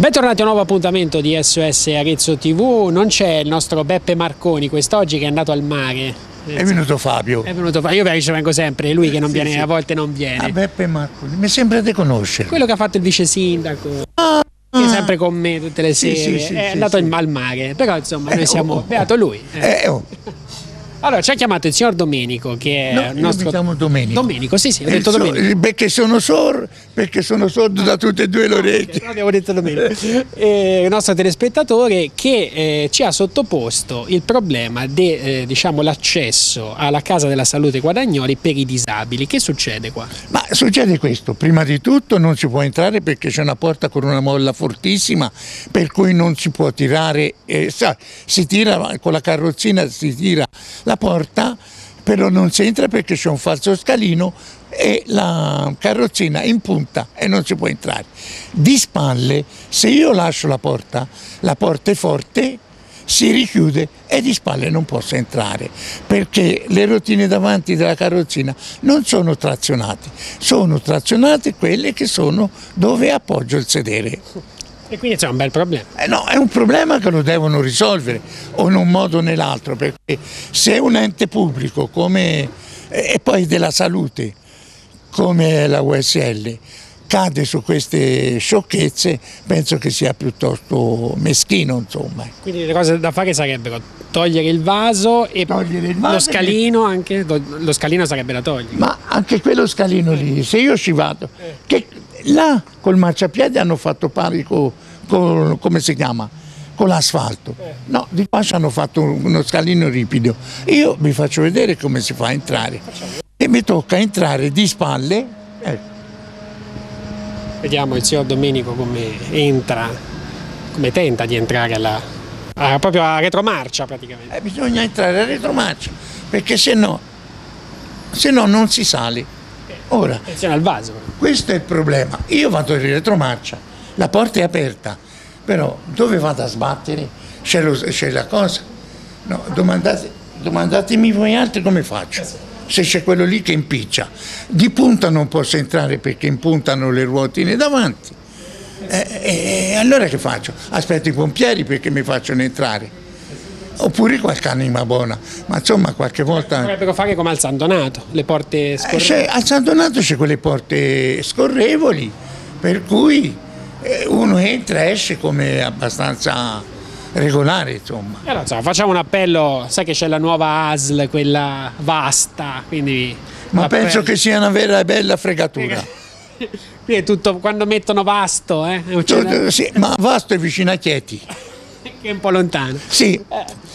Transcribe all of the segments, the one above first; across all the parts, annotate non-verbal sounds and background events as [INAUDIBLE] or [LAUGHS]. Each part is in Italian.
Bentornati a un nuovo appuntamento di SOS Arezzo TV, non c'è il nostro Beppe Marconi quest'oggi che è andato al mare. È venuto Fabio. È venuto Fabio, io ci vengo sempre, lui che non Sì, viene, sì. a volte non viene. Ah, Beppe Marconi, mi sembra di conoscere. Quello che ha fatto il vice sindaco, che è sempre con me tutte le Ah. Sì, sere, sì, sì, è andato al mare, però insomma noi Eh, siamo, oh, oh, beato lui. eh. Eh, oh, Allora ci ha chiamato il signor Domenico che è no, il nostro... chiamo Domenico. Domenico, sì sì, ho Eh, detto so- Domenico. perché sono sordo, perché sono sordo da tutte e due le orecchie. No, abbiamo detto Domenico. [LAUGHS] Eh, il nostro telespettatore che eh, ci ha sottoposto il problema di diciamo, l'accesso alla Casa della Salute Guadagnoli per i disabili. Che succede qua? Ma succede questo, prima di tutto non si può entrare perché c'è una porta con una molla fortissima per cui non si può tirare, eh, sa, si tira con la carrozzina, si tira la porta, però non si entra perché c'è un falso scalino e la carrozzina in punta e non si può entrare. Di spalle, se io lascio la porta, la porta è forte, si richiude e di spalle non posso entrare perché le rotine davanti della carrozzina non sono trazionate, sono trazionate quelle che sono dove appoggio il sedere. E quindi c'è un bel problema. Eh no, è un problema che lo devono risolvere o in un modo o nell'altro perché se un ente pubblico come, eh, e poi della salute come la USL cade su queste sciocchezze penso che sia piuttosto meschino insomma. Quindi le cose da fare sarebbero togliere il vaso e Togliere il vaso lo scalino anche. Lo scalino sarebbe da togliere. Ma anche quello scalino lì, se io ci vado, che là col marciapiede hanno fatto pari con, con- come si chiama? Con l'asfalto. No, di qua ci hanno fatto uno scalino ripido. Io vi faccio vedere come si fa a entrare. E mi tocca entrare di spalle. ecco. Vediamo il signor Domenico come entra, come tenta di entrare alla, a- proprio a retromarcia praticamente. Eh, bisogna entrare a retromarcia, perché se no, se no non si sale. Ora. Questo è il problema. Io vado in retromarcia, la porta è aperta, però dove vado a sbattere? C'è, lo- c'è la cosa? No, domandate- domandatemi voi altri come faccio. Se c'è quello lì che impiccia. Di punta non posso entrare perché impuntano le ruotine davanti. E, e- e allora che faccio? Aspetto i pompieri perché mi facciano entrare. Oppure qualche anima buona. Ma insomma qualche volta... Dovrebbero fare come al San Donato, le porte Eh, scorrevoli. c'è- a San Donato c'è quelle porte scorrevoli, per cui eh, uno entra e esce come abbastanza regolare, insomma. Allora, insomma, facciamo un appello, sai che c'è la nuova ASL, quella vasta, quindi... Ma penso che sia una vera e bella fregatura. [LAUGHS] Qui è tutto, quando mettono vasto, eh, Tutto- sì, ma Vasto è vicino a Chieti. [LAUGHS] che è un po' lontano. Sì,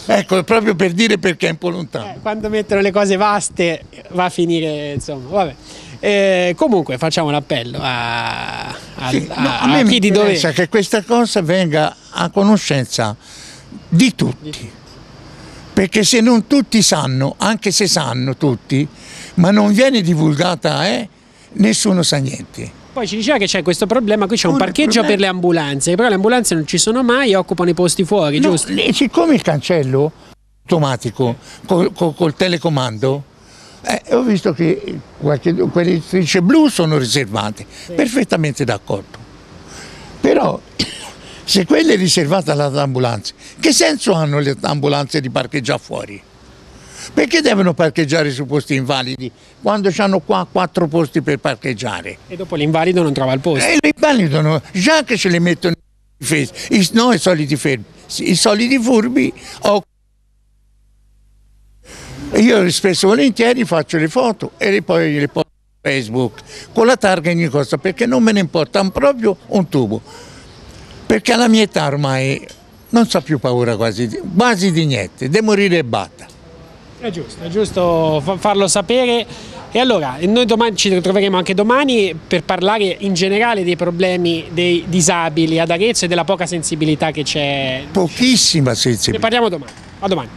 ecco, proprio per dire perché è un po' lontano. Eh, quando mettono le cose vaste va a finire, insomma, vabbè. Eh, comunque facciamo un appello a, a- Sì, no, a me a mi chi di dove... che questa cosa venga a conoscenza di tutti. Perché se non tutti sanno, anche se sanno tutti, ma non viene divulgata, eh, nessuno sa niente. Poi ci diceva che c'è questo problema, qui c'è un parcheggio problema- per le ambulanze, però le ambulanze non ci sono mai e occupano i posti fuori, No, giusto? e siccome il cancello automatico col, col- col telecomando, eh, ho visto che qualche, quelle strisce blu sono riservate, perfettamente d'accordo. Però [COUGHS] se quelle riservate alle ambulanze, che senso hanno le ambulanze di parcheggiare fuori? Perché devono parcheggiare su posti invalidi quando hanno qua quattro posti per parcheggiare? E dopo l'invalido non trova il posto. E li validano, già che ce li mettono i fesi, i, no i soliti fermi, i soliti furbi. o- Io spesso e volentieri faccio le foto e le- poi le posto su Facebook con la targa e ogni cosa perché non me ne importa proprio un tubo. Perché alla mia età ormai non so più paura quasi, di- quasi di niente, de morire e batta. È giusto, è giusto fa- farlo sapere. E allora, noi domani ci ritroveremo anche domani per parlare in generale dei problemi dei disabili ad Arezzo e della poca sensibilità che c'è. Pochissima Ne sensibilità. parliamo domani. A domani.